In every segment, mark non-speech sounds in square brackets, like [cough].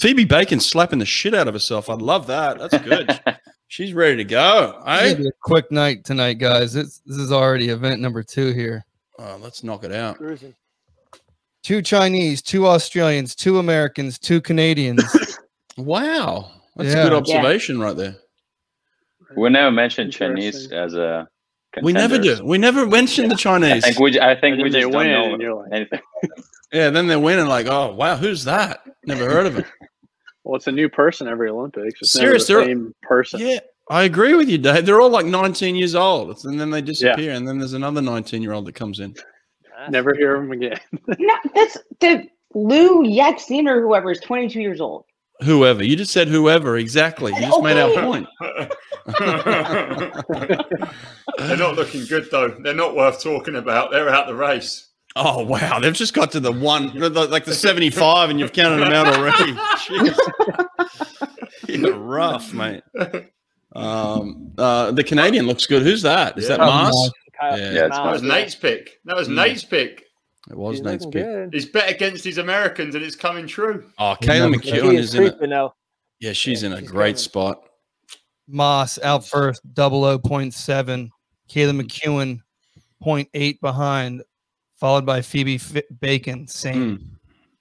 Phoebe Bacon slapping the shit out of herself. I love that. That's good. [laughs] She's ready to go. It's be eh? a quick night tonight, guys. It's, this is already event number two here. oh, let's knock it out. Cruising. Two Chinese, two Australians, two Americans, two Canadians. [laughs] Wow, that's Yeah. a good observation right there. We never mentioned Chinese as a. We never do. We never mention the I Chinese. think we. I think we then they just don't win, know and you're like- anything. Yeah, then they're winning. Like, oh wow, who's that? Never heard of him. [laughs] Well, it's a new person every Olympics. It's Serious, never the same person. Yeah, I agree with you, Dave. They're all like 19 years old, and then they disappear, and then there's another 19 year old that comes in. Never hear them again. [laughs] No, that's the Liu Yaxin or whoever is 22 years old. Whoever you just said, whoever exactly. You just made our point. [laughs] [laughs] They're not looking good though. They're not worth talking about. They're out the race. Oh wow, they've just got to the one, like the 75, and you've counted them out already. [laughs] Jeez. You're rough, mate. Um, uh, the Canadian looks good. Who's that? Is that Yeah. Masse? Kyle- Yeah. Yeah, it's That was Nate's pick. That was Mm. Nate's pick. It was He's Nate's pick. good. He's bet against his Americans, and it's coming true. Oh, Kaylee He He McKeown is is in it. now. Yeah, she's in a she's great coming. spot. Masse out first, double O point seven. Kaylee McKeown, 0.8 behind, followed by Phoebe F- Bacon, same.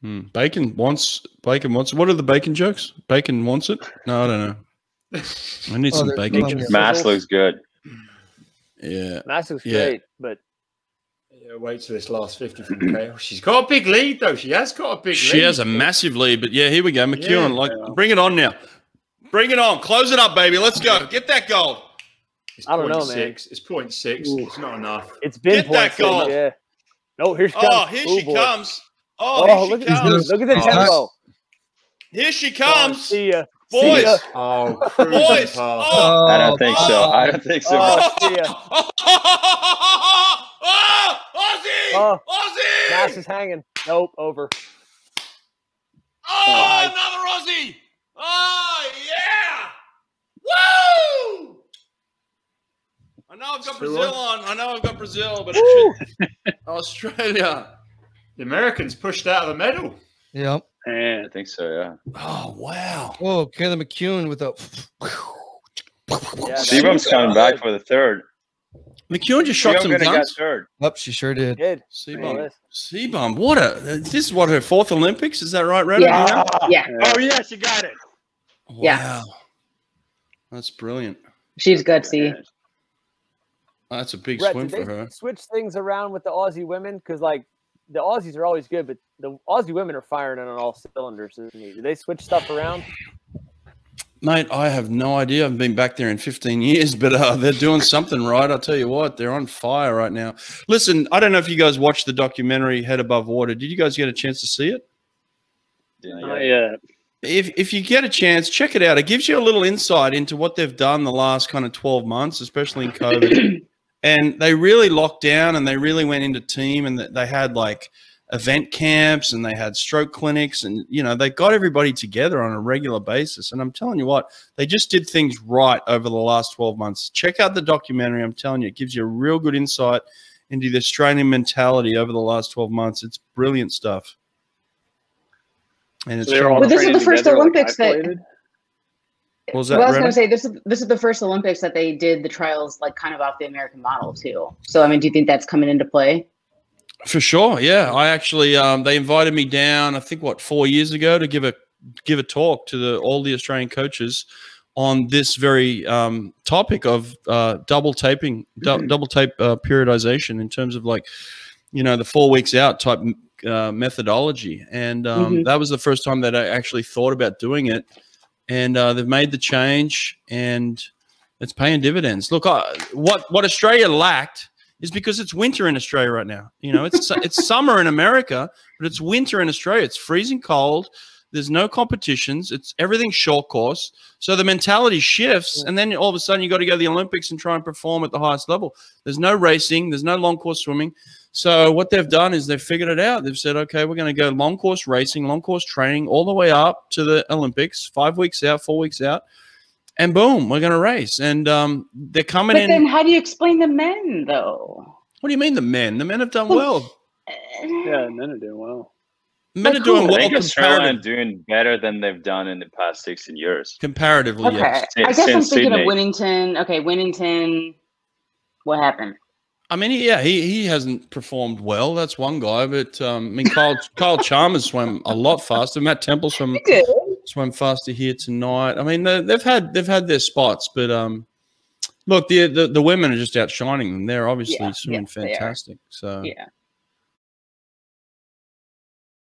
Hmm. Hmm. Bacon wants bacon wants. What are the bacon jokes? Bacon wants it. No, I don't know. I need Oh, some bacon. one jokes. Masse looks good. Yeah. Masse looks Yeah. great, but Yeah, wait till this last 50 from Kale. She's got a big lead though. She has got a big She lead. has a massive lead, but yeah, here we go. McKeown, Yeah. like, bring it on now. Bring it on. Close it up, baby. Let's go. Get that goal. It's I don't know, point man. six. It's point six. Ooh. It's not enough. it's been Get that point six, goal. Yeah. No, here she oh, comes. Oh, here she boy. comes. Oh, Oh, here look she at comes. this. Look at the Oh, tempo. Here she Oh, comes. see ya. Boys. See ya. Oh, cruising oh. Boys. past. Oh. I don't think so. I don't think so. Oh, see ya. oh, Aussie! Oh. Aussie! Masse is hanging. Nope, over. Oh, Nice. another Aussie! Oh, yeah! Woo! I know I've got Still Brazil on. I know I've got Brazil, but should, [laughs] [laughs] Australia. The Americans pushed out of the medal. Yep. I think so. Yeah. Oh, wow. Oh, Kaylee McKeown with a. yeah, [laughs] Seebohm's coming back for the third. McEwen just shot some gonna guns. third. Up, she sure did. Good. Seebohm. Yes. Seebohm. What a. This is what her fourth Olympics? Is that right, Renan? Yeah. Yeah. Oh yes, you got it. Wow. Yeah. That's brilliant. She's good, gutsy. That's a big Brett, swim did for they her. switch things around with the Aussie women? Because like the Aussies are always good, but the Aussie women are firing on all cylinders. Do they switch stuff around? Mate, I have no idea. I've been back there in 15 years, but uh, they're doing something right. I'll tell you what, they're on fire right now. Listen, I don't know if you guys watched the documentary Head Above Water. Did you guys get a chance to see it? Yeah, yeah. If, if you get a chance, check it out. It gives you a little insight into what they've done the last kind of 12 months, especially in COVID. [clears throat] and they really locked down and they really went into team and they had like event camps and they had stroke clinics and you know they got everybody together on a regular basis. And i'm telling you what they just did things right over the last 12 months. Check out the documentary i'm telling you it gives you a real good insight into the australian mentality over the last 12 months. It's brilliant stuff. And it's So they're showing- all But this is the first together, like, Olympics that- isolated? what Well, I was Brennan? going to say this is this is the first Olympics that they did the trials like kind of off the American model too. So I mean, do you think that's coming into play? For sure, yeah. I actually um, they invited me down. I think what four years ago to give a give a talk to the all the Australian coaches on this very um, topic of uh, double taping, dou- double tape uh, periodization in terms of like you know the four weeks out type uh, methodology, and um, Mhm. that was the first time that I actually thought about doing it, and uh, they've made the change, and it's paying dividends. Look, I, what what Australia lacked is because it's winter in Australia right now. You know, it's [laughs] it's summer in America, but it's winter in Australia. It's freezing cold. There's no competitions. It's everything short course. So the mentality shifts, and then all of a sudden you got to go to the Olympics and try and perform at the highest level. There's no racing. There's no long course swimming. So what they've done is they've figured it out. They've said, okay, we're going to go long course racing, long course training, all the way up to the Olympics. Five weeks out, four weeks out, and boom, we're going to race. And um, they're coming But in. then, how do you explain the men though? What do you mean the men? The men have done well. Yeah, and then they're doing well. Men are doing cool. I well think Australia doing better than they've done in the past 16 years. comparatively. Okay. Yes. I guess I'm since thinking Sydney. of Winnington. Okay, Winnington. What happened? I mean, yeah, he, he hasn't performed well. That's one guy, but um, I mean, Kyle [laughs] Kyle Chalmers swam a lot faster. Matt Temple swam swam faster here tonight. I mean, they, they've had they've had their spots, but um, look, the, the the women are just outshining them. They're obviously Yeah, swimming yeah, they fantastic. So Yeah.